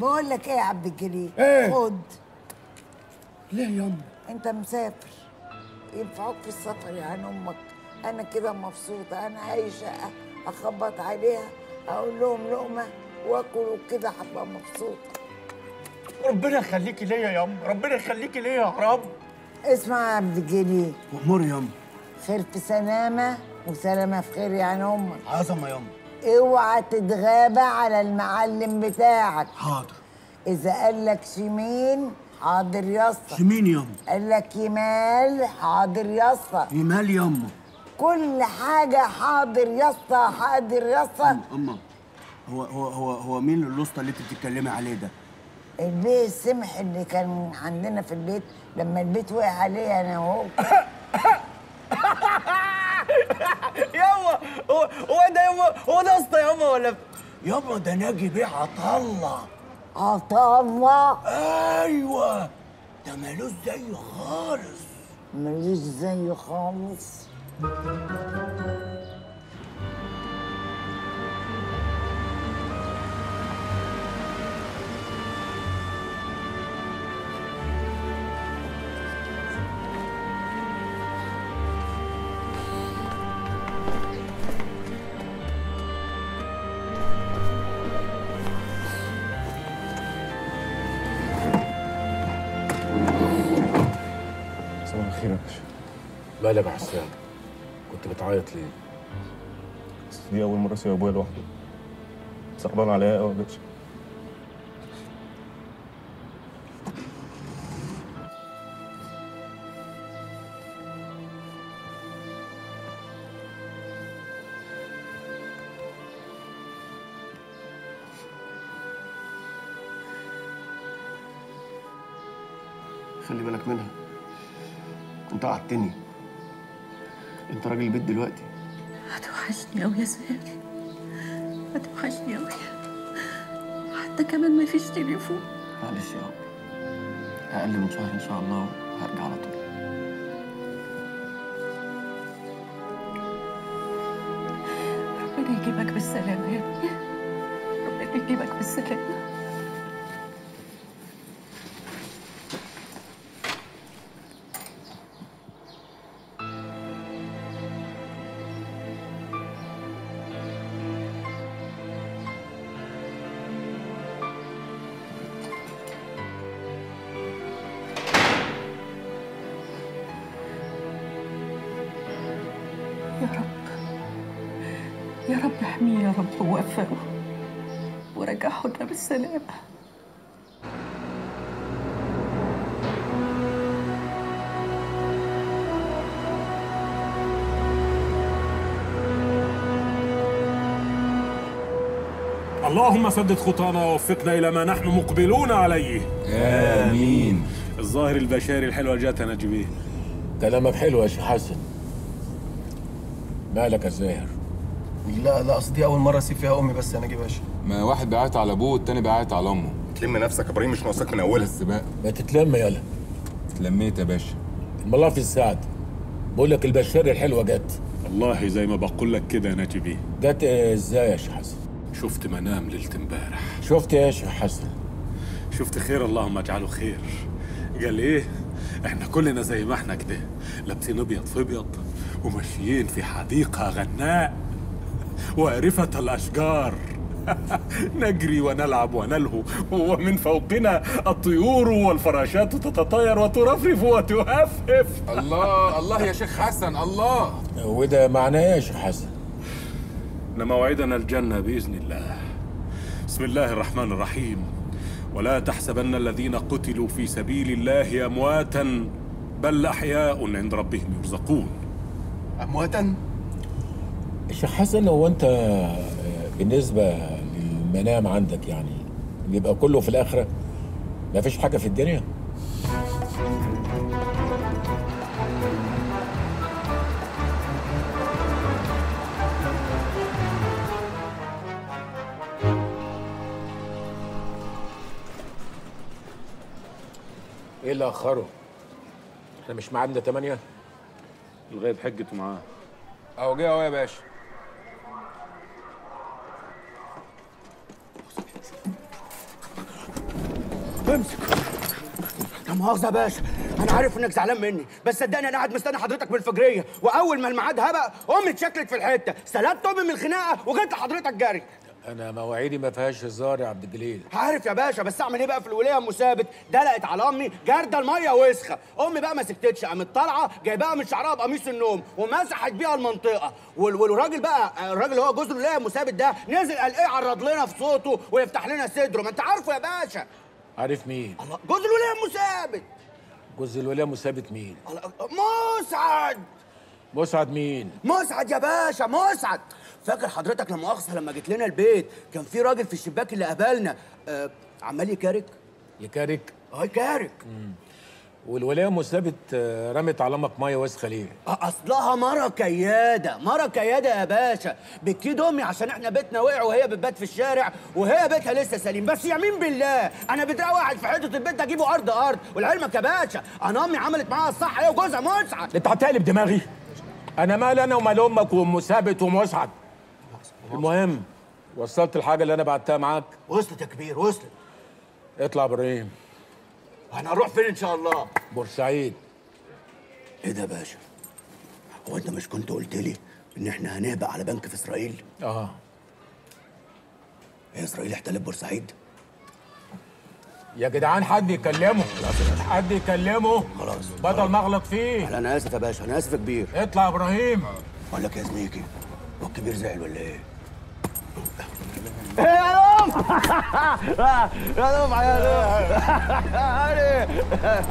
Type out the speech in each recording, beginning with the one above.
بقول لك إيه يا عبد الجليل؟ إيه؟ خد. ليه يما انت مسافر. ينفعوك في السفر يا عن أمك. أنا كده مبسوطة. أنا اي شقه أخبط عليها. أقول لهم لقمة وآكل وكده هبقى مبسوطة. ربنا يخليكي ليا يا يما ربنا يخليكي ليا يا رب. اسمع يا عبد الجليل. امور يما خير في سلامة وسلامة في خير يا عن أمك. عظمة يما اوعى تتغابى على المعلم بتاعك. حاضر. إذا قال لك شمين حاضر يسطا شمين يما قال لك يمال حاضر يسطا يمال يما كل حاجة حاضر يسطا حاضر يسطا اما هو هو هو هو مين الأسطى اللي أنت بتتكلمي عليه ده؟ البيه السمح اللي كان عندنا في البيت لما البيت وقع عليه أنا وهو. هو هو ده ياما هو ده اسطى ياما ولا يابا ده ناجي بيه عطله عطا الله؟ أيوه. ده مالوش زيه خالص. ملوش زيه خالص. بتعيط ليه؟ بس دي أول مرة أسيب أبويا لوحده. صعبان عليا أوي يا باشا خلي بالك منها. أنت قعدتني. انت راجل البيت دلوقتي. هتوحشني أوي يا سهير هتوحشني أوي. حتى كمان ما فيش تليفون. معلش يا رب. أقل من شهر إن شاء الله وهرجع على طول. ربنا يجيبك بالسلامة يا ابني. ربنا يجيبك بالسلامة. احميه يا رب ووفقه ورجعه لنا بالسلامة اللهم سدد خطانا ووفقنا إلى ما نحن مقبلون عليه. آمين. الظاهر البشاري الحلوة جاتنا جبيه كلامك حلو يا شيخ حسن. مالك يا زاهر لا لا أصل دي أول مرة أسيب فيها أمي بس أنا باشا ما واحد بيعيط على أبوه والتاني بيعيط على أمه. تلم نفسك يا إبراهيم مش ناقصك من أولها. بس بقى. ما تتلم يلا اتلميت يا باشا. الله في السعد بقول لك البشارة الحلوة جت. والله زي ما بقول لك كده يا نجبي جت إزاي يا شيخ حسن؟ شفت منام ليلة امبارح. شفت إيه يا شيخ حسن؟ شفت خير اللهم اجعله خير. قال إيه؟ إحنا كلنا زي ما إحنا كده لابسين أبيض في أبيض وماشيين في حديقة غناء. وارفه الأشجار. نجري ونلعب ونلهو ومن فوقنا الطيور والفراشات تتطاير وترفرف وتهفهف. الله الله يا شيخ حسن الله. وده معناه إيه يا شيخ حسن؟ إن موعدنا الجنة بإذن الله. بسم الله الرحمن الرحيم. ولا تحسبن الذين قتلوا في سبيل الله أمواتا بل أحياء عند ربهم يرزقون. أمواتا؟ الشيخ حسن هو أنت آه، بالنسبة للمنام عندك يعني بيبقى كله في الآخرة ما فيش حاجة في الدنيا؟ إيه اللي أخره؟ إحنا مش ميعادنا 8 الغيب حجته معاه. أهو جه أهو يا باشا. امسك لا مؤاخذة يا باشا أنا عارف إنك زعلان مني بس صدقني أنا قاعد مستني حضرتك من الفجرية وأول ما الميعاد هبق أمي اتشكلت في الحتة. سلبت أمي من الخناقة وجيت لحضرتك جري أنا مواعيدي ما فيهاش هزار يا عبد الجليل. عارف يا باشا بس أعمل إيه بقى في الولاية أم ثابت؟ دلقت على أمي جاردة المية وسخة. أمي بقى ما سكتتش قامت طالعة جايباها من شعرها بقميص النوم ومسحت بيها المنطقة. وال- والراجل بقى الراجل اللي هو جوز الولاية أم ثابت ده نزل قال إيه عرض لنا في صوته ويفتح لنا صدره. ما أنت عارفه يا باشا. عارف مين؟ الله جوز الولايه ثابت. جوز الولايه مثابت مين؟ الله مسعد. مسعد مين؟ مسعد يا باشا مسعد. فاكر حضرتك لما مؤاخذه لما جيت لنا البيت كان في راجل في الشباك اللي قابلنا آه عمال يكارك. يكارك؟ آه يكارك. والولاية مثابت آه، رمت على أمك مية وسخه ليه أصلها مرة كيادة مرة كيادة يا باشا. بتكيد أمي عشان إحنا بيتنا وقع وهي بتبات في الشارع وهي بيتها لسه سليم. بس يمين بالله؟ أنا بدري واحد في حتة البيت أجيبه أرض أرض. ولعلمك يا باشا أنا أمي عملت معاها الصح هي وجوزها مسعد انت هتقلب دماغي. أنا مال أنا ومال أمك وأم ثابت ومسعد المهم وصلت الحاجة اللي أنا بعتها معاك؟ وصلت يا كبير وصلت. اطلع إبراهيم هنروح فين ان شاء الله؟ بورسعيد. إيه ده يا باشا؟ هو انت مش كنت قلت لي ان إحنا هنهبق على بنك في اسرائيل؟ آه. هي اسرائيل احتلت بورسعيد؟ يا جدعان حد يكلمه؟ حد يكلمه؟ خلاص. بدل ما اغلط فيه. أنا اسف يا باشا أنا اسف يا كبير. اطلع يا إبراهيم. أقول لك يا زميكي هو الكبير زعل ولا إيه؟ يا دوم يا دوم يا دوم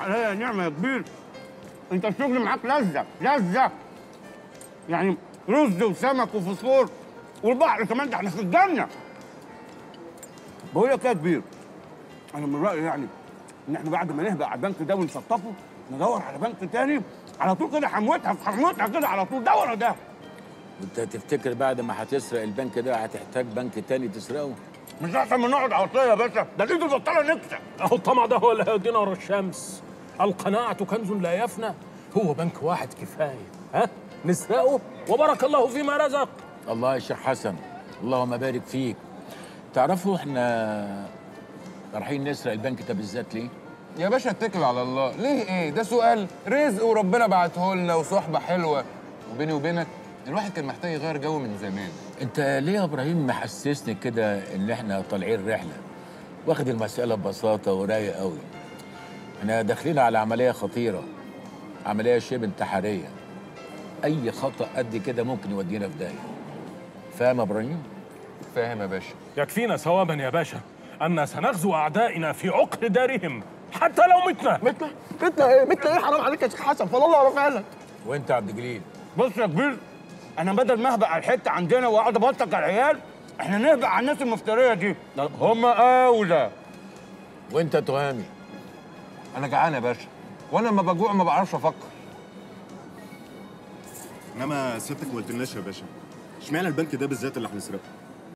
عليا نعمة يا كبير. أنت الشغل معاك لذة لذة. يعني رز وسمك وفوسفور والبحر كمان ده إحنا في الجنة. بقول لك إيه يا كبير؟ أنا من رأيي يعني إن إحنا بعد ما نهبق على البنك ده ونسطفه ندور على بنك تاني على طول كده حموتها في حموتها كده على طول. ده ورا ده. أنت تفتكر بعد ما هتسرق البنك ده هتحتاج بنك تاني تسرقه؟ مش أحسن من نقعد عطيه يا باشا. ده الايد البطاله نكسه أهو الطمع ده هو اللي هيدينا ورا الشمس. القناعة كنز لا يفنى. هو بنك واحد كفاية. ها؟ نسرقه وبارك الله فيما رزق. الله يا شيخ حسن. اللهم بارك فيك. تعرفوا إحنا رايحين نسرق البنك ده بالذات ليه؟ يا باشا اتكل على الله. ليه إيه؟ ده سؤال رزق وربنا بعته لنا وصحبة حلوة. وبيني وبينك الواحد كان محتاج يغير جو من زمان. انت ليه يا إبراهيم محسسني كده ان إحنا طالعين رحلة؟ واخد المسألة ببساطة ورايق قوي. إحنا داخلين على عملية خطيرة عملية شبه انتحارية. أي خطأ قد كده ممكن يودينا في داهية. فاهم يا إبراهيم؟ فاهم يا باشا. يكفينا ثوابا يا باشا أن سنغزو أعدائنا في عقر دارهم حتى لو متنا. متنا؟ متنا إيه؟ متنا إيه؟ حرام عليك يا شيخ حسن فالله على فعلك وأنت يا عبد الجليل؟ بص يا كبير أنا بدل ما أهبق على الحتة عندنا وأقعد ابطك على العيال إحنا نهبق على الناس المفترية دي. هم أولى. وأنت تهامي. أنا جعان يا باشا. وأنا لما بجوع ما بعرفش أفكر. إنما سيادتك ما قلتلناش يا باشا. إشمعنى البنك ده بالذات اللي هنسرقه؟